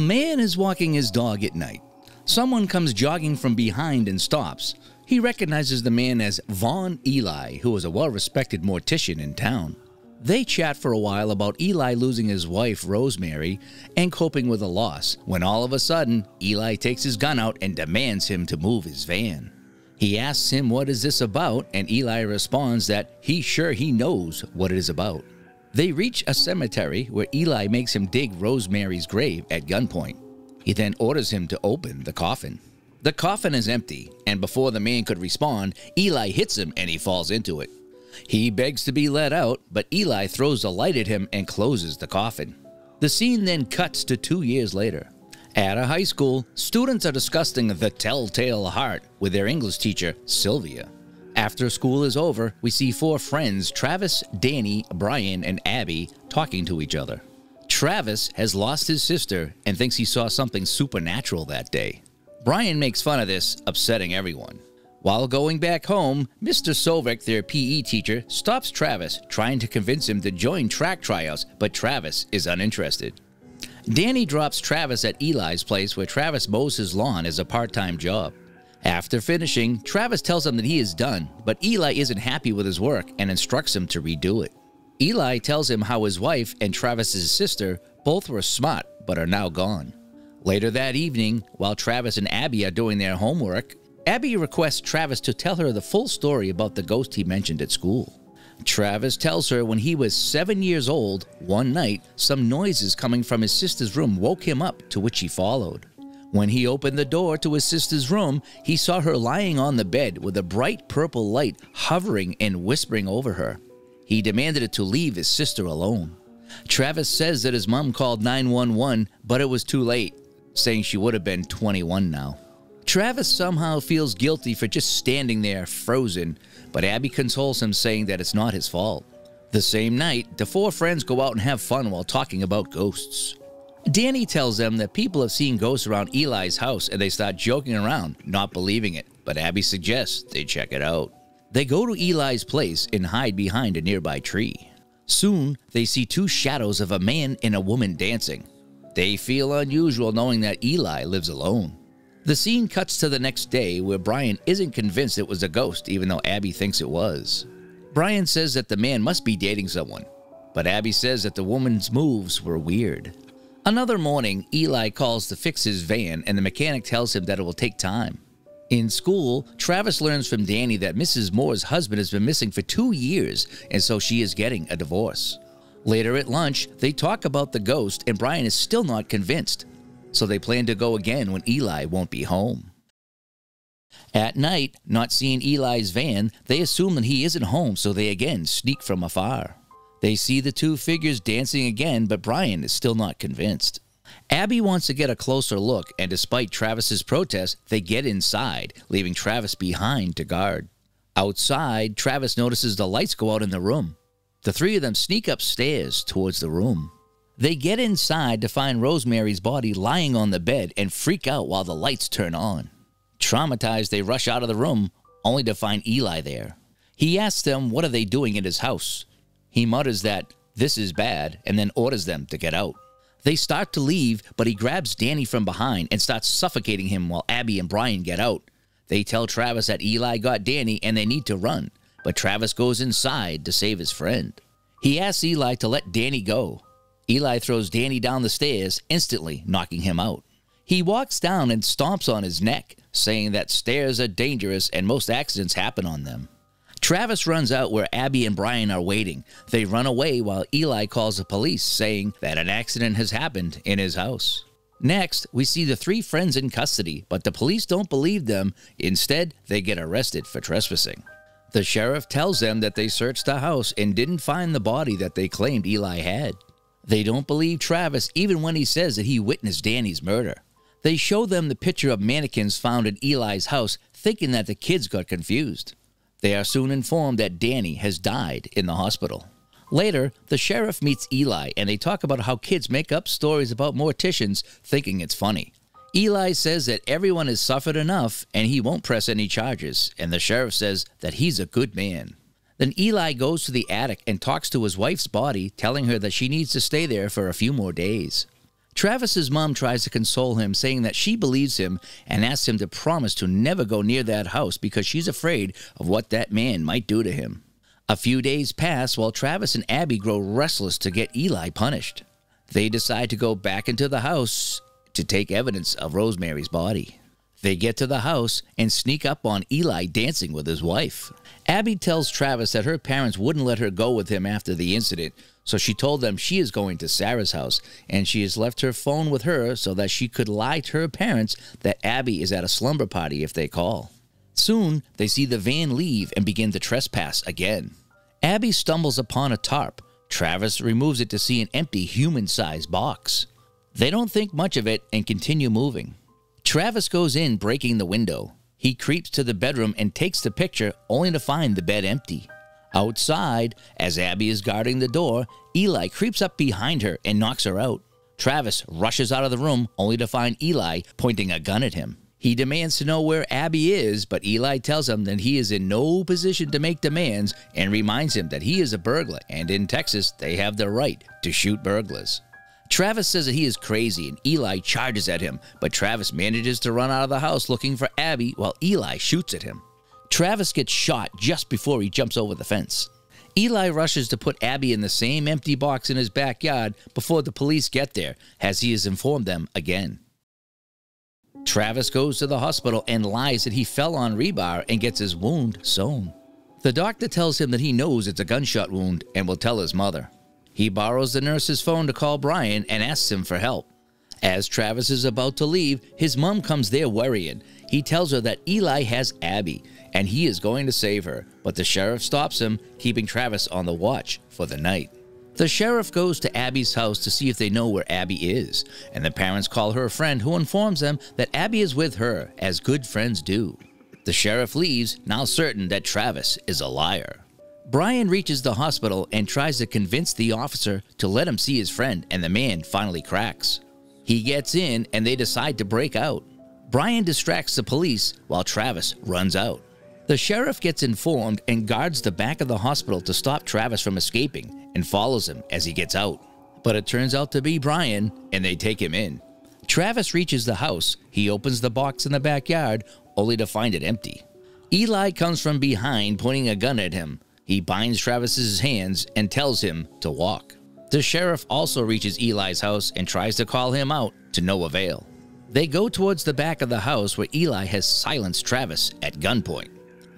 A man is walking his dog at night. Someone comes jogging from behind and stops. He recognizes the man as Vaughn Eli, who is a well respected mortician in town. They chat for a while about Eli losing his wife, Rosemary, and coping with the loss, when all of a sudden, Eli takes his gun out and demands him to move his van. He asks him what is this about, and Eli responds that he's sure he knows what it is about. They reach a cemetery where Eli makes him dig Rosemary's grave at gunpoint. He then orders him to open the coffin. The coffin is empty, and before the man could respond, Eli hits him and he falls into it. He begs to be let out, but Eli throws a light at him and closes the coffin. The scene then cuts to two years later. At a high school, students are discussing the telltale heart with their English teacher, Sylvia. After school is over, we see four friends Travis, Danny, Brian, and Abby talking to each other. Travis has lost his sister and thinks he saw something supernatural that day. Brian makes fun of this, upsetting everyone. While going back home, Mr. Sovic, their PE teacher, stops Travis, trying to convince him to join track tryouts, but Travis is uninterested. Danny drops Travis at Eli's place where Travis mows his lawn as a part time job. After finishing, Travis tells him that he is done, but Eli isn't happy with his work and instructs him to redo it. Eli tells him how his wife and Travis's sister both were smart but are now gone. Later that evening, while Travis and Abby are doing their homework, Abby requests Travis to tell her the full story about the ghost he mentioned at school. Travis tells her when he was seven years old, one night, some noises coming from his sister's room woke him up, to which he followed. When he opened the door to his sister's room, he saw her lying on the bed with a bright purple light hovering and whispering over her. He demanded it to leave his sister alone. Travis says that his mom called 911, but it was too late, saying she would have been 21 now. Travis somehow feels guilty for just standing there, frozen, but Abby consoles him, saying that it's not his fault. The same night, the four friends go out and have fun while talking about ghosts. Danny tells them that people have seen ghosts around Eli's house and they start joking around, not believing it, but Abby suggests they check it out. They go to Eli's place and hide behind a nearby tree. Soon, they see two shadows of a man and a woman dancing. They feel unusual knowing that Eli lives alone. The scene cuts to the next day where Brian isn't convinced it was a ghost, even though Abby thinks it was. Brian says that the man must be dating someone, but Abby says that the woman's moves were weird. Another morning, Eli calls to fix his van, and the mechanic tells him that it will take time. In school, Travis learns from Danny that Mrs. Moore's husband has been missing for two years, and so she is getting a divorce. Later at lunch, they talk about the ghost, and Brian is still not convinced, so they plan to go again when Eli won't be home. At night, not seeing Eli's van, they assume that he isn't home, so they again sneak from afar. They see the two figures dancing again, but Brian is still not convinced. Abby wants to get a closer look, and despite Travis's protest, they get inside, leaving Travis behind to guard. Outside, Travis notices the lights go out in the room. The three of them sneak upstairs towards the room. They get inside to find Rosemary's body lying on the bed and freak out while the lights turn on. Traumatized, they rush out of the room, only to find Eli there. He asks them what are they doing in his house. He mutters that this is bad and then orders them to get out. They start to leave, but he grabs Danny from behind and starts suffocating him while Abby and Brian get out. They tell Travis that Eli got Danny and they need to run, but Travis goes inside to save his friend. He asks Eli to let Danny go. Eli throws Danny down the stairs, instantly knocking him out. He walks down and stomps on his neck, saying that stairs are dangerous and most accidents happen on them. Travis runs out where Abby and Brian are waiting. They run away while Eli calls the police, saying that an accident has happened in his house. Next, we see the three friends in custody, but the police don't believe them. Instead, they get arrested for trespassing. The sheriff tells them that they searched the house and didn't find the body that they claimed Eli had. They don't believe Travis even when he says that he witnessed Danny's murder. They show them the picture of mannequins found in Eli's house, thinking that the kids got confused. They are soon informed that Danny has died in the hospital. Later, the sheriff meets Eli and they talk about how kids make up stories about morticians thinking it's funny. Eli says that everyone has suffered enough and he won't press any charges, and the sheriff says that he's a good man. Then Eli goes to the attic and talks to his wife's body, telling her that she needs to stay there for a few more days. Travis's mom tries to console him, saying that she believes him and asks him to promise to never go near that house because she's afraid of what that man might do to him. A few days pass while Travis and Abby grow restless to get Eli punished. They decide to go back into the house to take evidence of Rosemary's body. They get to the house and sneak up on Eli dancing with his wife. Abby tells Travis that her parents wouldn't let her go with him after the incident, so she told them she is going to Sarah's house and she has left her phone with her so that she could lie to her parents that Abby is at a slumber party if they call. Soon, they see the van leave and begin to trespass again. Abby stumbles upon a tarp. Travis removes it to see an empty human sized box. They don't think much of it and continue moving. Travis goes in, breaking the window. He creeps to the bedroom and takes the picture, only to find the bed empty. Outside, as Abby is guarding the door, Eli creeps up behind her and knocks her out. Travis rushes out of the room, only to find Eli pointing a gun at him. He demands to know where Abby is, but Eli tells him that he is in no position to make demands and reminds him that he is a burglar and in Texas they have the right to shoot burglars. Travis says that he is crazy and Eli charges at him, but Travis manages to run out of the house looking for Abby while Eli shoots at him. Travis gets shot just before he jumps over the fence. Eli rushes to put Abby in the same empty box in his backyard before the police get there, as he has informed them again. Travis goes to the hospital and lies that he fell on rebar and gets his wound sewn. The doctor tells him that he knows it's a gunshot wound and will tell his mother. He borrows the nurse's phone to call Brian and asks him for help. As Travis is about to leave, his mom comes there worrying. He tells her that Eli has Abby and he is going to save her, but the sheriff stops him, keeping Travis on the watch for the night. The sheriff goes to Abby's house to see if they know where Abby is, and the parents call her a friend who informs them that Abby is with her, as good friends do. The sheriff leaves, now certain that Travis is a liar. Brian reaches the hospital and tries to convince the officer to let him see his friend, and the man finally cracks. He gets in and they decide to break out. Brian distracts the police while Travis runs out. The sheriff gets informed and guards the back of the hospital to stop Travis from escaping and follows him as he gets out. But it turns out to be Brian and they take him in. Travis reaches the house. He opens the box in the backyard only to find it empty. Eli comes from behind pointing a gun at him. He binds Travis's hands and tells him to walk. The sheriff also reaches Eli's house and tries to call him out to no avail. They go towards the back of the house where Eli has silenced Travis at gunpoint.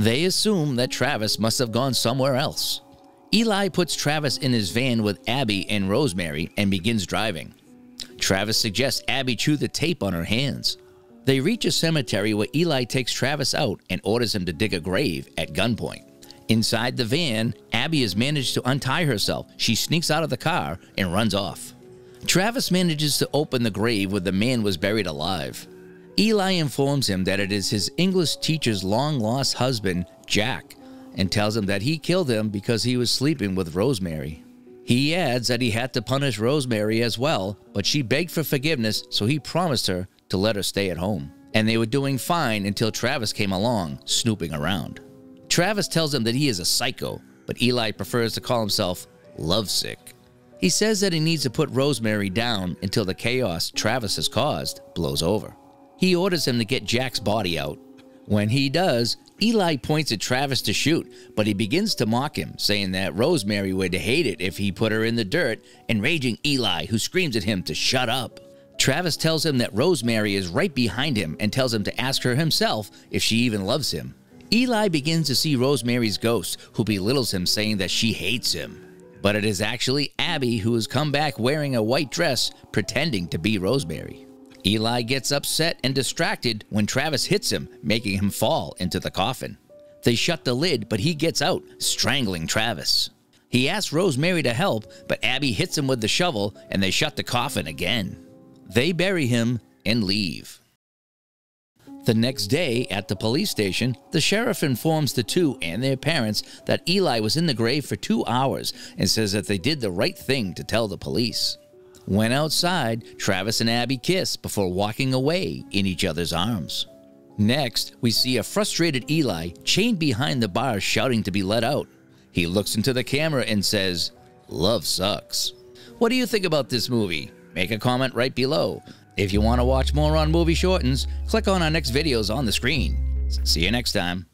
They assume that Travis must have gone somewhere else. Eli puts Travis in his van with Abby and Rosemary and begins driving. Travis suggests Abby chew the tape on her hands. They reach a cemetery where Eli takes Travis out and orders him to dig a grave at gunpoint. Inside the van, Abby has managed to untie herself. She sneaks out of the car and runs off. Travis manages to open the grave where the man was buried alive. Eli informs him that it is his English teacher's long lost husband, Jack, and tells him that he killed him because he was sleeping with Rosemary. He adds that he had to punish Rosemary as well, but she begged for forgiveness, so he promised her to let her stay at home. And they were doing fine until Travis came along, snooping around. Travis tells him that he is a psycho, but Eli prefers to call himself lovesick. He says that he needs to put Rosemary down until the chaos Travis has caused blows over. He orders him to get Jack's body out. When he does, Eli points at Travis to shoot, but he begins to mock him, saying that Rosemary would hate it if he put her in the dirt, enraging Eli, who screams at him to shut up. Travis tells him that Rosemary is right behind him and tells him to ask her himself if she even loves him. Eli begins to see Rosemary's ghost, who belittles him, saying that she hates him. But it is actually Abby who has come back wearing a white dress, pretending to be Rosemary. Eli gets upset and distracted when Travis hits him, making him fall into the coffin. They shut the lid, but he gets out, strangling Travis. He asks Rosemary to help, but Abby hits him with the shovel and they shut the coffin again. They bury him and leave. The next day, at the police station, the sheriff informs the two and their parents that Eli was in the grave for two hours and says that they did the right thing to tell the police. When outside, Travis and Abby kiss before walking away in each other's arms. Next, we see a frustrated Eli chained behind the bar shouting to be let out. He looks into the camera and says, Love sucks. What do you think about this movie? make a comment right below. If you want to watch more on Movie Shortens, click on our next videos on the screen. See you next time.